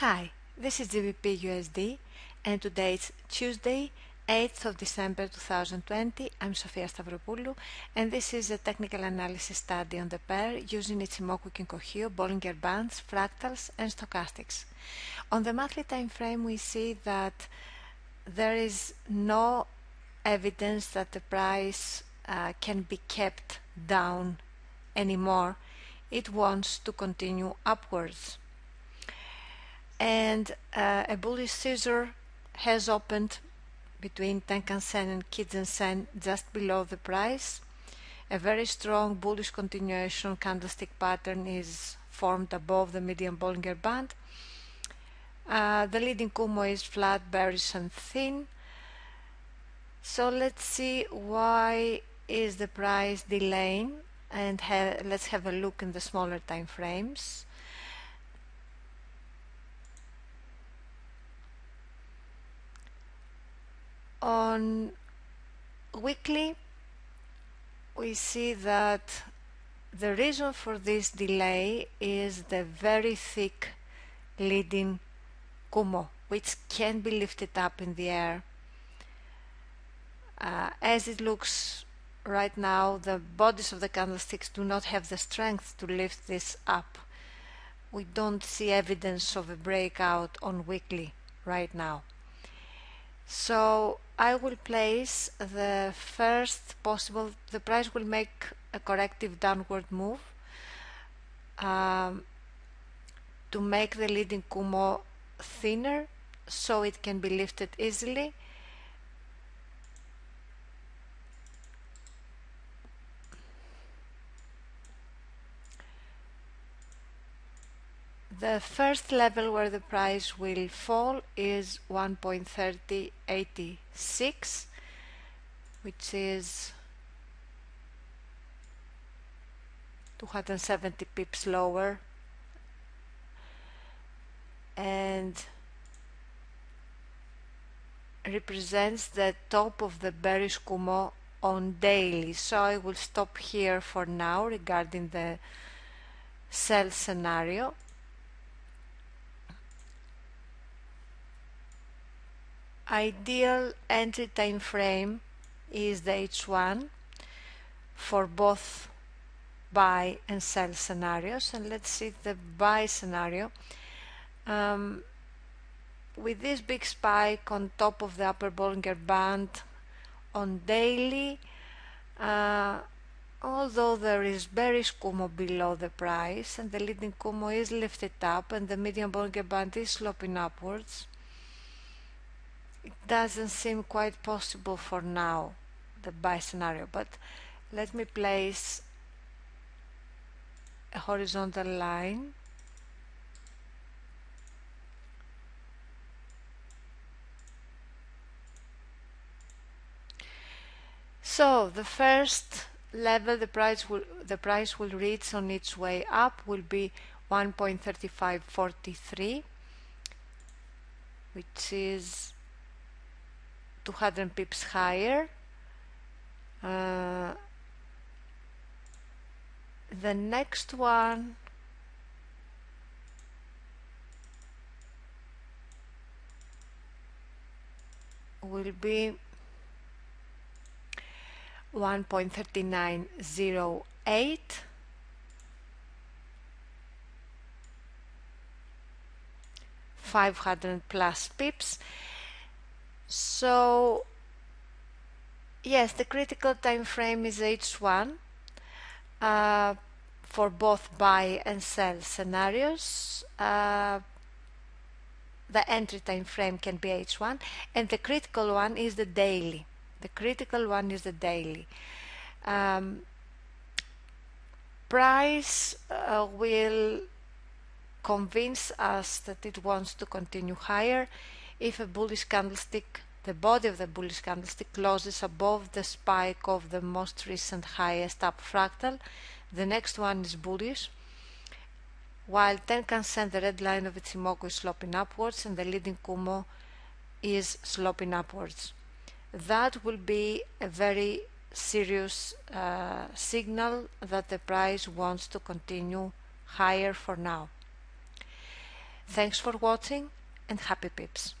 Hi, this is GBP USD and today it's Tuesday, 8th of December 2020. I'm Sofia Stavropoulou and this is a technical analysis study on the pair using Ichimoku Kinko Bollinger Bands, fractals and stochastics. On the monthly time frame we see that there is no evidence that the price uh, can be kept down anymore. It wants to continue upwards and uh, a bullish scissor has opened between Tenkan-sen and Kijun-sen just below the price. A very strong bullish continuation candlestick pattern is formed above the median Bollinger Band. Uh, the leading Kumo is flat, bearish and thin. So let's see why is the price delaying and ha let's have a look in the smaller time frames. On weekly, we see that the reason for this delay is the very thick leading Kumo, which can be lifted up in the air. Uh, as it looks right now, the bodies of the candlesticks do not have the strength to lift this up. We don't see evidence of a breakout on weekly right now. So I will place the first possible, the price will make a corrective downward move um, to make the leading Kumo thinner so it can be lifted easily. The first level where the price will fall is 1.3086 which is 270 pips lower. And represents the top of the bearish Kumo on daily. So I will stop here for now regarding the sell scenario ideal entry time frame is the H1 for both buy and sell scenarios. And let's see the buy scenario. Um, with this big spike on top of the upper Bollinger Band on daily uh, although there is bearish Kumo below the price and the leading Kumo is lifted up and the median Bollinger Band is sloping upwards it doesn't seem quite possible for now the buy scenario but let me place a horizontal line. So the first level the price will the price will reach on its way up will be 1.3543 which is 200 pips higher. Uh, the next one will be 1.3908 500 plus pips so yes, the critical time frame is H1 uh, for both buy and sell scenarios. Uh, the entry time frame can be H1 and the critical one is the daily. The critical one is the daily. Um, price uh, will convince us that it wants to continue higher if a bullish candlestick, the body of the bullish candlestick closes above the spike of the most recent highest up fractal, the next one is bullish, while Tenkan-Sen, the red line of Ichimoku is sloping upwards and the leading Kumo is sloping upwards. That will be a very serious uh, signal that the price wants to continue higher for now. Thanks for watching and happy pips.